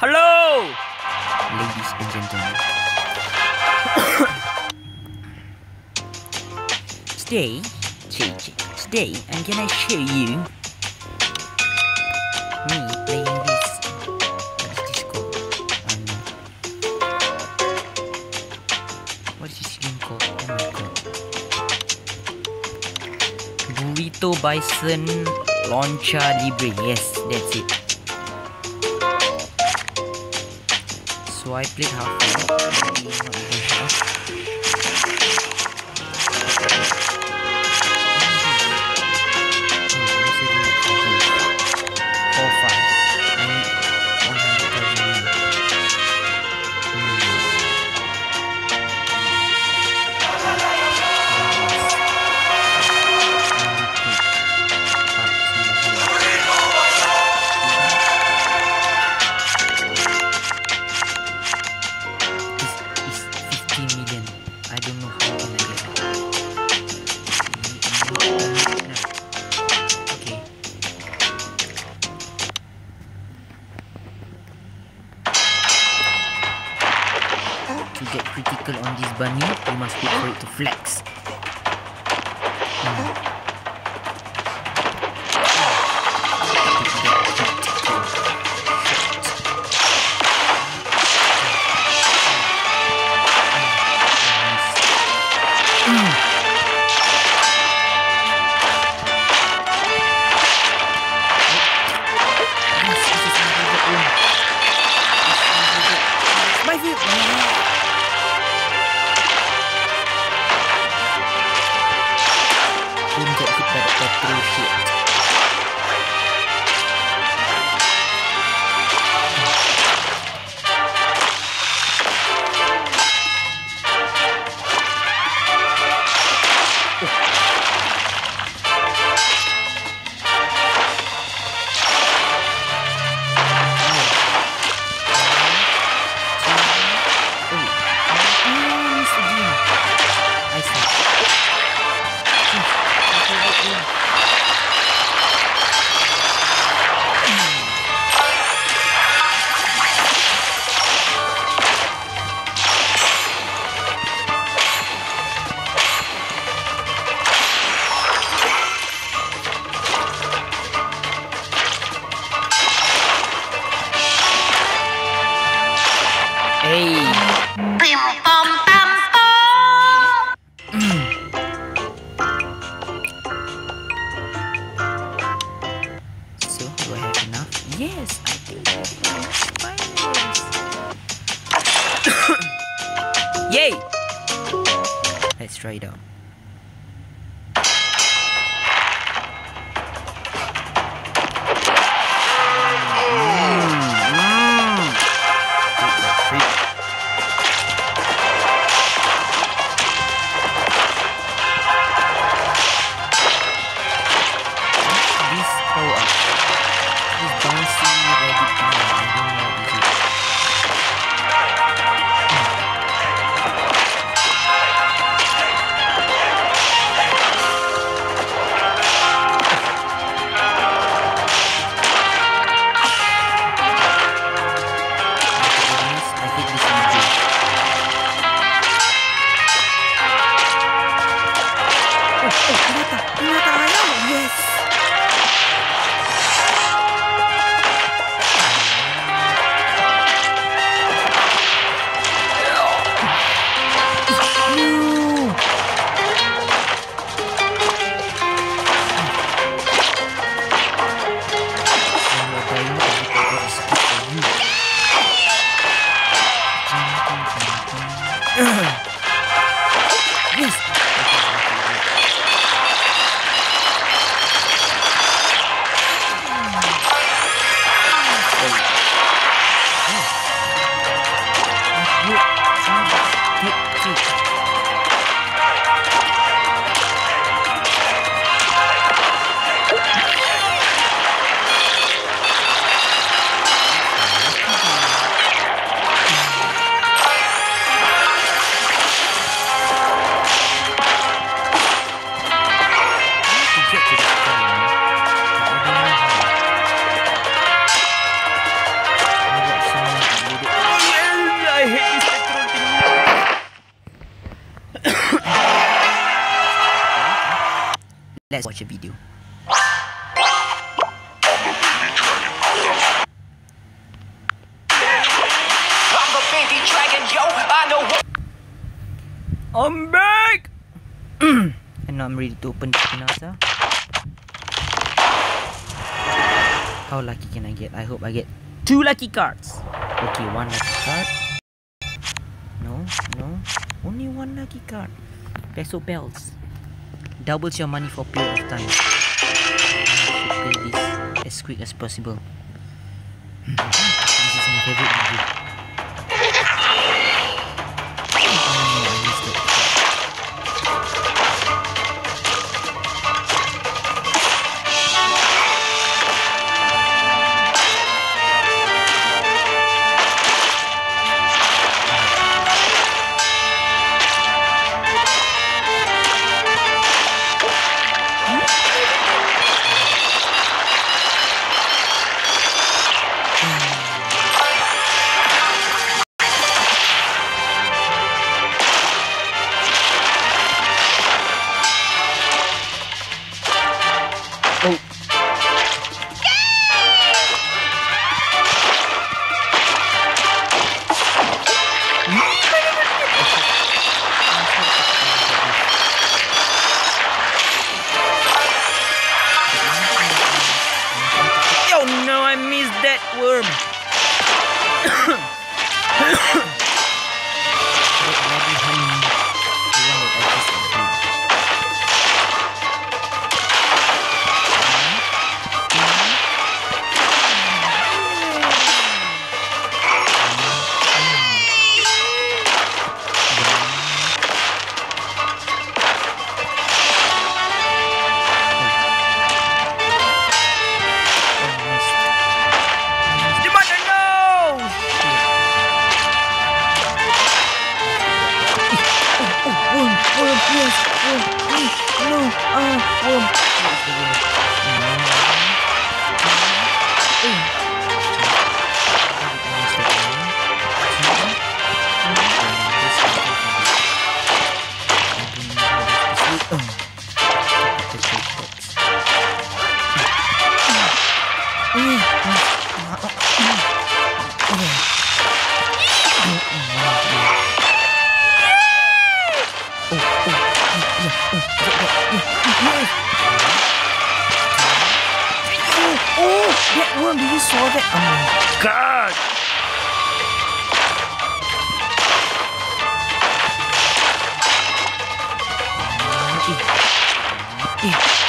Hello, ladies and gentlemen. today, today, today, I'm gonna show you me playing this. What is this called? Um, what is this game called? Oh my god. Burrito Bison Launcha Libre. Yes, that's it. So I played. Maybe half. Critical on this bunny, you must wait for it to flex. Hmm. Bim bom bam bom. so do I have enough? Yes, I do have enough. Yay! Let's try it out. Let's watch a video. I'm back! and now I'm ready to open the Spinoza. How lucky can I get? I hope I get two lucky cards. Okay, one lucky card. No, no. Only one lucky card. Peso bells. Doubles your money for a period of time. I should play this as quick as possible. this is my favorite video. Ahem. yes, worm, mm, no, ah, worm. Oh, that worm, did you saw that? Oh my god! Eh,